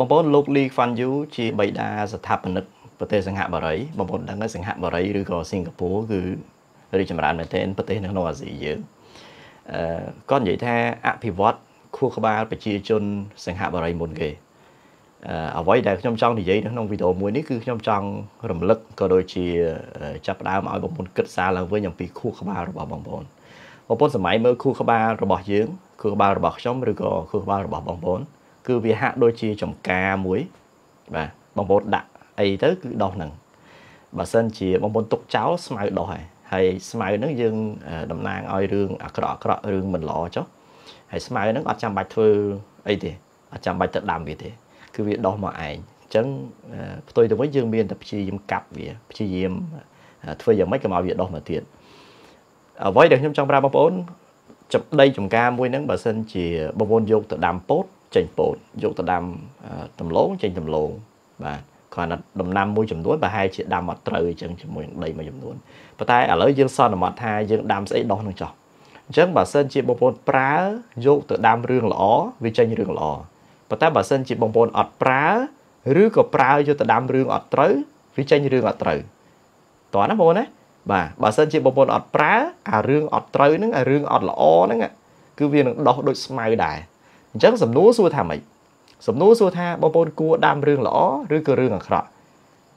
បងប្អូនលោក Lee Kuan Yew ជាបិតាស្ថាបនិកប្រទេសសិង្ហបុរីបងប្អូនដឹងហើយសិង្ហបុរីឬក៏សិង្ហបុរីគឺរីកចម្រើនមែនទែនប្រទេសនៅក្នុងអាស៊ីយើងអឺគាត់និយាយថាអភិវឌ្ឍខួរក្បាលប្រជាជនសិង្ហបុរីមុនគេអ្វីដែលខ្ញុំចង់និយាយនៅក្នុងវីដេអូមួយនេះគឺខ្ញុំចង់រំលឹកក៏ដូចជាចាប់ផ្ដើមឲ្យបងប្អូនគិតសារឡើងវិញអំពីខួរក្បាលរបស់បងប្អូនបងប្អូនសម័យមើលខួរក្បាលរបស់យើងខួរក្បាលរបស់ខ្ញុំឬក៏ខួរក្បាលរបស់បងប្អូន គឺវាហាក់ដូចជាចំការមួយបាទបងប្អូនដាក់អីទៅគឺដោះហ្នឹងបើសិនជាបងប្អូនទុកចោលស្មៅដោះហើយហើយស្មៅហ្នឹងយើងតំណាងឲ្យរឿងអាក្រក់អាក្រក់រឿងមិនល្អចុះហើយស្មៅហ្នឹងអត់ចាំបាច់ធ្វើអីទេអត់ចាំបាច់ទៅដាំវាទេ គឺវាដោះមកឯងអញ្ចឹងផ្ទុយទៅវិញយើងមានតែព្យាយាមកាប់វាព្យាយាមធ្វើយ៉ាងម៉េចកុំឲ្យវាដោះមកទៀតអ្វីដែលខ្ញុំចង់ប្រាប់បងប្អូនចំដីចំការមួយហ្នឹងបើសិនជាបងប្អូនយកទៅដាំពោត ចេញពោតយកទៅដាំដំឡូងចេញដំឡូងបាទគ្រាន់តែដំណាំមួយចំនួនប្រហែលជាដាំអត់ត្រូវអញ្ចឹងជាមួយនឹងដីមួយចំនួនប៉ុន្តែឥឡូវយើងសន្មត់ថាយើងដាំស្អីដោះនឹងចោះអញ្ចឹងបើសិនជាបងប្អូនប្រើយកទៅដាំរឿងល្អវាចេញរឿងល្អប៉ុន្តែបើសិនជាបងប្អូនអត់ប្រើឬក៏ប្រើយកទៅដាំរឿងអត់ត្រូវវាចេញរឿងអត់ត្រូវតោះណាបងប្អូនណាបាទបើសិនជាបងប្អូនអត់ប្រើអារឿងអត់ត្រូវហ្នឹងអារឿងអត់ល្អហ្នឹងគឺវានឹងដោះដូចស្មៅដែរ អញ្ចឹងសំណួរសួរថាម៉េចសំណួរសួរថាបងប្អូនគួរដាំរឿងល្អឬក៏រឿងអាក្រក់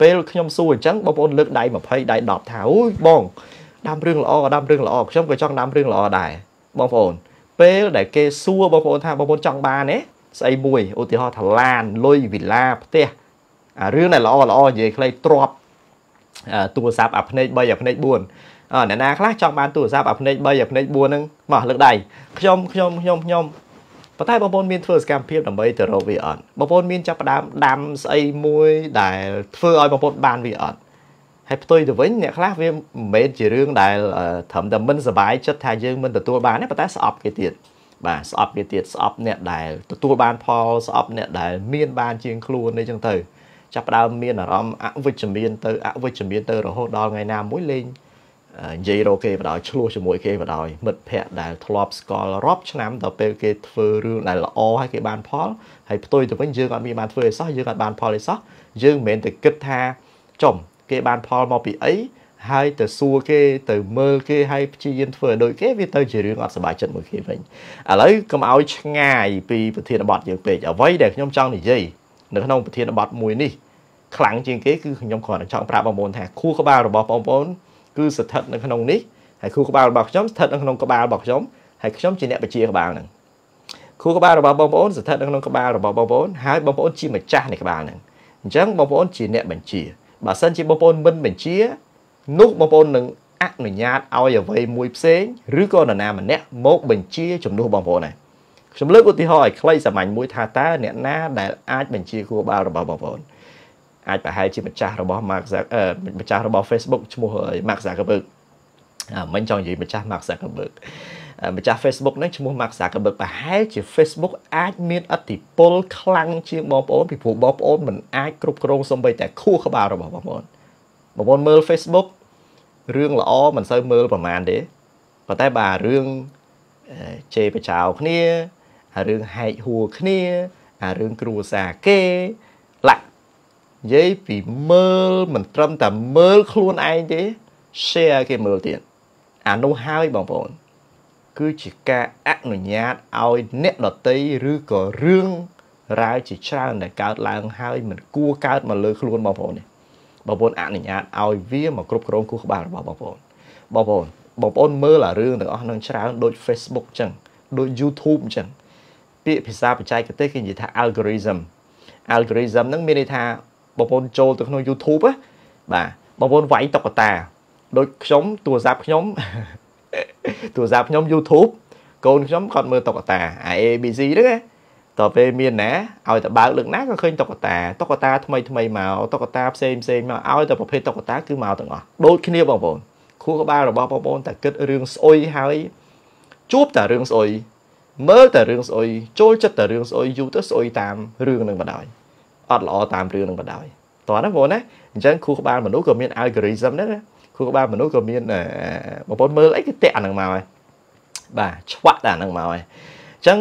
ពេលខ្ញុំសួរអញ្ចឹងបងប្អូនលើកដៃ20ដៃ10ថាអូយបងដាំរឿងល្អដាំរឿងល្អខ្ញុំក៏ចង់ដាំរឿងល្អដែរបងប្អូន ពេលដែលគេសួរបងប្អូនថាបងប្អូនចង់បានទេស្អីមួយឧទាហរណ៍ថាឡានលុយវិឡាផ្ទះអារឿងដែលល្អល្អនិយាយខ្លីទ្របទូរស័ព្ទអាភ្នែក3អាភ្នែក4អឺអ្នកណាខ្លះចង់បានទូរស័ព្ទអាភ្នែក3អាភ្នែក4ហ្នឹងមកលើកដៃខ្ញុំខ្ញុំខ្ញុំខ្ញុំ ប៉ុន្តែបងប្អូនមានធ្វើសកម្មភាពដើម្បីទៅរកវាអត់បងប្អូនមានចាប់ផ្ដើមដាំស្អីមួយដែលធ្វើឲ្យបងប្អូនបានវាអត់ហើយផ្ទុយទៅវិញអ្នកខ្លះវាមិនមែនជារឿងដែលត្រឹមតែមិនសុបាយចិត្តថាយើងមិនទទួលបានទេប៉ុន្តែស្អប់គេទៀតបាទស្អប់គេទៀតស្អប់អ្នកដែលទទួលបានផលស្អប់អ្នកដែលមានបានជាងខ្លួនអីចឹងទៅចាប់ផ្ដើមមានអារម្មណ៍អវិជ្ជមានទៅអវិជ្ជមានទៅរហូតដល់ថ្ងៃណាមួយលេង និយាយរកគេបដ ாய் ឆ្លោះជាមួយគេបដ ாய் មិត្តភ័ក្តិដែលធ្លាប់ស្គាល់រាប់ឆ្នាំដល់ពេលគេធ្វើរឿងដែលល្អហើយគេបានផលហើយផ្ទុយទៅវិញយើងអត់មានបានធ្វើអីសោះយើងអត់បានផលអីសោះយើងមិនមែនតែគិតថាចំគេបានផលមកពីអីហើយទៅសួរគេទៅមើលគេហើយព្យាយាមធ្វើឲ្យដូចគេវាទៅជារឿងអត់សុបាយចិត្តមួយគេវិញឥឡូវកុំឲ្យឆ្ងាយពីប្រធានបទយើងពេកអ្វីដែលខ្ញុំចង់និយាយនៅក្នុងប្រធានបទមួយនេះខ្លាំងជាងគេគឺខ្ញុំគ្រាន់តែចង់ប្រាប់បងប្អូនថាខួរក្បាលរបស់បងប្អូន គឺស្ថិតនៅក្នុងនេះហើយខួរក្បាលរបស់ខ្ញុំស្ថិតនៅក្នុងក្បាលរបស់ខ្ញុំហើយខ្ញុំជាអ្នកបជាក្បាលហ្នឹងខួរក្បាលរបស់បងប្អូនស្ថិតនៅក្នុងក្បាលរបស់បងប្អូនហើយបងប្អូនជាម្ចាស់នៃក្បាលហ្នឹងអញ្ចឹងបងប្អូនជាអ្នកបញ្ជាបើសិនជាបងប្អូនមិនបញ្ជានោះបងប្អូននឹងអនុញ្ញាតឲ្យអ្វីមួយផ្សេងឬក៏នរណាម្នាក់មកបញ្ជាជំនួសបងប្អូនដែរខ្ញុំលើកឧទាហរណ៍ឲ្យខ្លីសាមញ្ញមួយថាតើអ្នកណាដែលអាចបញ្ជាគួរបាលរបស់បងប្អូន អាចប្រហែលជាម្ចាស់របស់ Mark Zuckerberg ម្ចាស់របស់ Facebook ឈ្មោះ Mark Zuckerberg អាមិនចង់និយាយម្ចាស់ Mark Zuckerberg ម្ចាស់ Facebook ហ្នឹងឈ្មោះ Mark Zuckerberg ប្រហែលជា Facebook អាចមានអធិពលខ្លាំងជាងបងប្អូនពីព្រោះបងប្អូនមិនអាចគ្រប់គ្រងសំបីតែខួរក្បាលរបស់បងប្អូនបងប្អូនមើល Facebook រឿងល្អមិនសូវមើលប្រហែលទេប៉ុន្តែបាទរឿងជេរបចោគ្នាអារឿងហែកហួរគ្នា អារឿងគ្រួសារគេឡាក់ និយាយពីមើលមិនត្រឹមតែមើលខ្លួនឯងទេ share គេមើលទៀតអានោះហើយបងប្អូន គឺជាការអនុញ្ញាតឲ្យអ្នកដតីឬក៏រឿងរ៉ាវជាច្រើនដែលកើតឡើងហើយមិនគួរកើតមកលើខ្លួនបងប្អូននេះបងប្អូនអនុញ្ញាតឲ្យវាមកគ្រប់គ្រងគូក្បាលរបស់បងប្អូនបងប្អូនបងប្អូនមើលអារឿងទាំងអស់នឹងច្រើនដូច Facebook អញ្ចឹងដូច YouTube អញ្ចឹងពាក្យភាសាបច្ចេកទេសគេនិយាយថា algorithm algorithm ហ្នឹងមានន័យថា បងប្អូនចូលទៅក្នុង YouTube ណាបាទបងប្អូនវាយតុក្កតាដូចខ្ញុំទូរស័ព្ទខ្ញុំទូរស័ព្ទខ្ញុំ YouTube កូនខ្ញុំគាត់មើលតុក្កតាអា ABC ហ្នឹងណាតទៅពេលមានណាឲ្យតែបើកលើកណាក៏ឃើញតុក្កតាតុក្កតាថ្មីថ្មីមកតុក្កតាផ្សេងផ្សេងមកឲ្យតែប្រភេទតុក្កតាគឺមកទាំងអស់ដូចគ្នាបងប្អូនខួរក្បាលរបស់បងប្អូនតែគិតរឿងស្អុយហើយជួបតែរឿងស្អុយមើលតែរឿងស្អុយចូលចិត្តតែរឿងស្អុយយូរទៅស្អុយតាមរឿងនឹងបណ្ដោយ អត់ល្អតាមរឿងនឹងបណ្ដោយតោះណាបងប្អូនណាអញ្ចឹងខួរក្បាលមនុស្សក៏មាន algorithm ដែរណាខួរក្បាលមនុស្សក៏មានបងប្អូនមើលអីគឺតាក់អានឹងមកហើយបាទឆ្វាក់តែអានឹងមកហើយអចឹង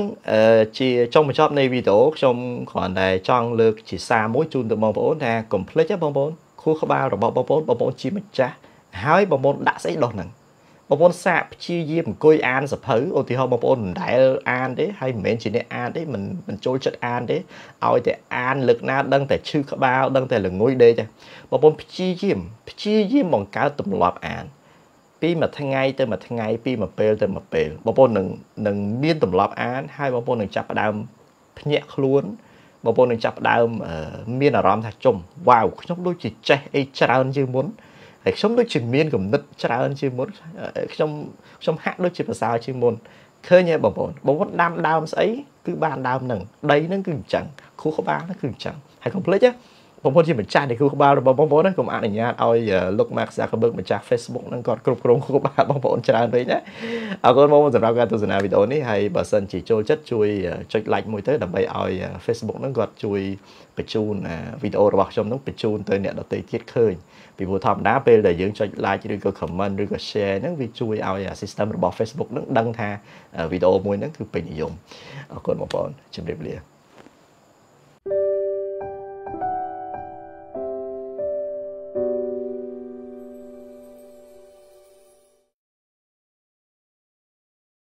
ជាចុងបញ្ចប់នៃវីដេអូខ្ញុំគ្រាន់តែចង់លើកជាសារមួយជូនទៅបងប្អូនថាកុំភ្លេចបងប្អូនខួរក្បាលរបស់បងប្អូនបងប្អូនជាម្ចាស់ហើយបងប្អូនដាក់ស្អីដោះហ្នឹង បងប្អូនសាកព្យាយាមអង្គុយអានសភៅឧទាហរណ៍បងប្អូនមិនដែលអានទេហើយមិនមែនជាអ្នកអានទេមិនមិនចូលចិត្តអានទេឲ្យតែអានលើកណាដឹងតែឈឺក្បាលដឹងតែល្ងុយដេកទេបងប្អូនព្យាយាមព្យាយាមបង្កើតទម្លាប់អាន ពីមួយថ្ងៃទៅមួយថ្ងៃពីមួយពេលទៅមួយពេលបងប្អូននឹងនឹងមានទម្លាប់អានហើយបងប្អូននឹងចាប់ផ្ដើមភ្ញាក់ខ្លួនបងប្អូននឹងចាប់ផ្ដើមមានអារម្មណ៍ថាចុំវ៉ាវខ្ញុំដូចជាចេះអីច្រើនជាងមុន ហើយខ្ញុំដូចជាមានគំនិតច្រើនជាងមុនខ្ញុំខ្ញុំហាក់ដូចជាប្រសើរជាងមុនឃើញទេបងប្អូនបងប្អូនដាំដើមស្អីគឺបានដើមហ្នឹងដីហ្នឹងគឺអញ្ចឹងខួរក្បាលហ្នឹងគឺអញ្ចឹងហើយកុំភ្លេចណា បងប្អូនជាម្ចាស់នៃខួរក្បាលរបស់បងប្អូនណាកុំអនុញ្ញាតឲ្យលោក Mark Zuckerberg ម្ចាស់ Facebook ហ្នឹងគាត់គ្រប់គ្រងខួរក្បាលបងប្អូនច្រើនពេកណាអរគុណបងប្អូនសម្រាប់ការទស្សនាវីដេអូនេះហើយបើសិនជាចូលចិត្តជួយចុច like មួយទៅដើម្បីឲ្យ Facebook ហ្នឹងគាត់ជួយបញ្ជូនវីដេអូរបស់ខ្ញុំហ្នឹងបញ្ជូនទៅអ្នកដទៃទៀតឃើញពីព្រោះធម្មតាពេលដែលយើងចុច like ឬក៏ comment ឬក៏ share ហ្នឹងវាជួយឲ្យ system របស់ Facebook ហ្នឹងដឹងថាវីដេអូមួយហ្នឹងគឺពេញនិយមអរគុណបងប្អូនជម្រាបលា